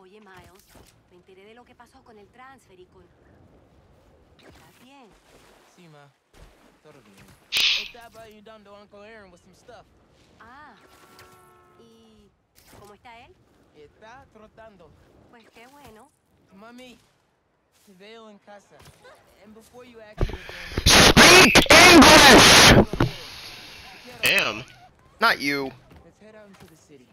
Oye, Miles, me enteré de lo que pasó con el transfer y con... ¿Estás bien? Sí, ma. Todo bien. Estaba ayudando a Uncle Aaron with some stuff. Ah, ¿y cómo está él? Está trotando. Pues qué bueno. Mami, te veo en casa. And before you ask me Speak English! Damn. Not you. Let's head out into the city.